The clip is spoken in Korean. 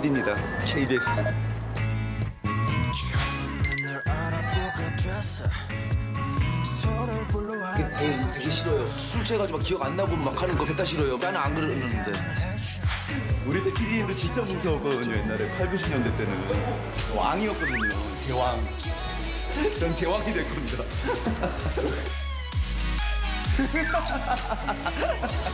PD입니다. KBS. 되게, 되게 싫어요. 술 취해가지고 막 기억 안 나고 막 하는 거 그따 싫어요. 나는 안 그러는데. 우리 때 PD님도 진짜 무서웠거든요. 옛날에 8, 90년대 때는 왕이었거든요. 제왕. 전 제왕이 될 겁니다.